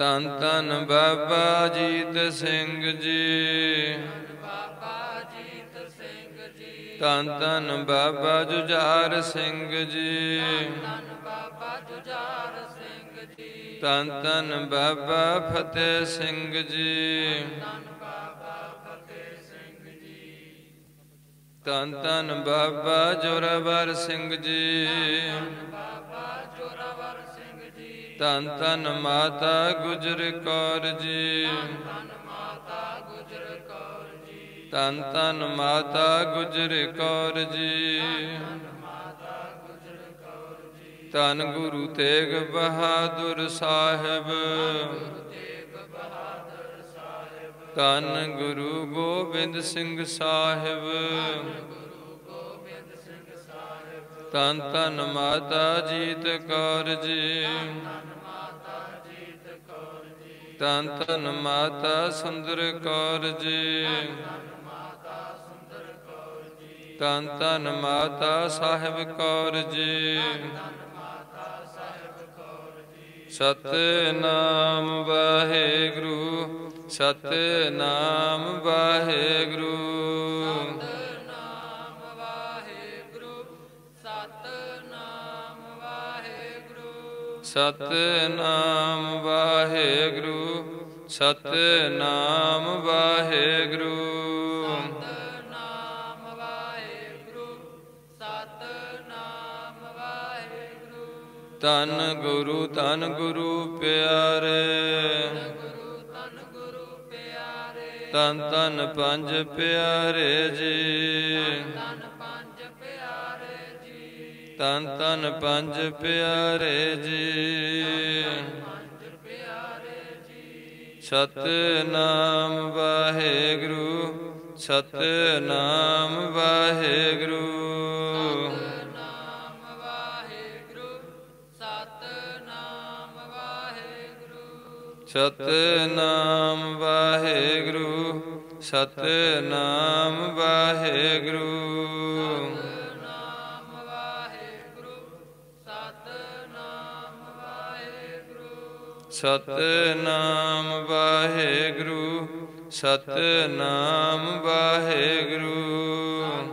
ਤਨ ਤਨ ਬਾਬਾ ਜੀਤ ਸਿੰਘ ਜੀ। ਤਨ ਤਨ ਬਾਬਾ ਜੁਝਾਰ ਸਿੰਘ ਜੀ। ਤਨ ਤਨ ਬਾਬਾ ਫਤਿਹ ਸਿੰਘ ਜੀ। ਤਨ ਤਨ ਬਾਬਾ ਜੋਰਾਵਰ ਸਿੰਘ ਜੀ। ਤਨ ਤਨ ਮਾਤਾ ਗੁਜਰ ਕੌਰ ਜੀ। ਧੰਨ ਤਨ ਮਾਤਾ ਗੁਜਰ ਕੌਰ ਜੀ। ਤਨ ਗੁਰੂ ਤੇਗ ਬਹਾਦਰ ਸਾਹਿਬ। ਧੰਨ ਗੁਰੂ ਗੋਬਿੰਦ ਸਿੰਘ ਸਾਹਿਬ। ਧੰਨ ਧੰਨ ਮਾਤਾ ਜੀਤ ਕੌਰ ਜੀ। ਤਨ ਤਨ ਮਾਤਾ ਸੁੰਦਰ ਕੌਰ ਜੀ। ਤਨ ਤਨ ਮਾਤਾ ਸਾਹਿਬ ਕੌਰ ਜੀ। ਸਤਨਾਮ ਵਾਹਿਗੁਰੂ ਸਤਨਾਮ ਵਾਹਿਗੁਰੂ। ਸਤਨਾਮ ਵਾਹਿਗੁਰੂ ਸਤਨਾਮ ਵਾਹਿਗੁਰੂ। ਤਨ ਗੁਰੂ ਤਨ ਗੁਰੂ ਪਿਆਰੇ। ਤਨ ਤਨ ਪੰਜ ਪਿਆਰੇ ਜੀ। ਤਨ ਤਨ ਪੰਜ ਪਿਆਰੇ ਜੀ। ਸਤਨਾਮ ਵਾਹਿਗੁਰੂ ਸਤਨਾਮ ਵਾਹਿਗੁਰੂ। ਸਤਨਾਮ ਵਾਹਿਗੁਰੂ ਸਤਨਾਮ ਵਾਹਿਗੁਰੂ। ਸਤਨਾਮ ਵਾਹਿਗੁਰੂ ਸਤਨਾਮ ਵਾਹਿਗੁਰੂ। ਸਤਨਾਮ ਵਾਹਿਗੁਰੂ ਸਤਨਾਮ ਵਾਹਿਗੁਰੂ।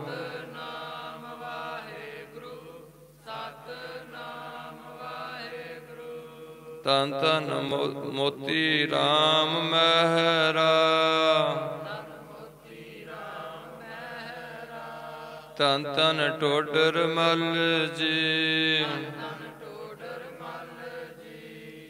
ਸਤਨਾਮ ਵਾਹਿਗੁਰੂ ਸਤਨਾਮ ਵਾਹਿਗੁਰੂ। ਤਨ ਤਨ ਮੋਤੀ RAM ਮਹਿਰਾ। ਤਨ ਤਨ ਟੋਡਰ ਮਲ ਜੀ।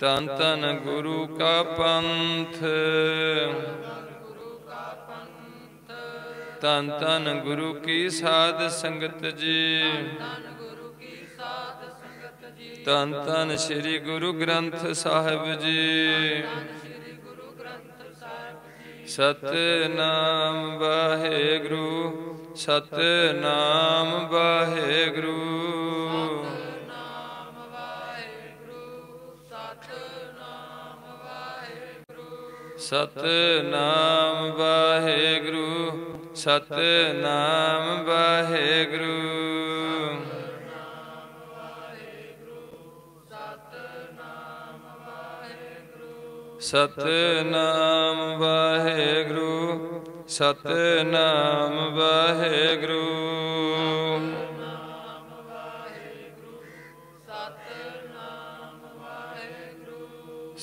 ਤਨ ਤਨ ਗੁਰੂ ਕਾ ਪੰਥ। ਤਨ ਤਨ ਗੁਰੂ ਕੀ ਸਾਧ ਸੰਗਤ ਜੀ। ਤਨ ਤਨ ਸ੍ਰੀ ਗੁਰੂ ਗ੍ਰੰਥ ਸਾਹਿਬ ਜੀ। ਸਤਨਾਮ ਵਾਹਿਗੁਰੂ ਸਤਨਾਮ ਵਾਹਿਗੁਰੂ। ਸਤਨਾਮ ਵਾਹਿਗੁਰੂ ਸਤਨਾਮ ਵਾਹਿਗੁਰੂ। ਸਤਨਾਮ ਵਾਹਿਗੁਰੂ ਸਤਨਾਮ ਵਾਹਿਗੁਰੂ। ਸਤਨਾਮ ਵਾਹਿਗੁਰੂ ਸਤਨਾਮ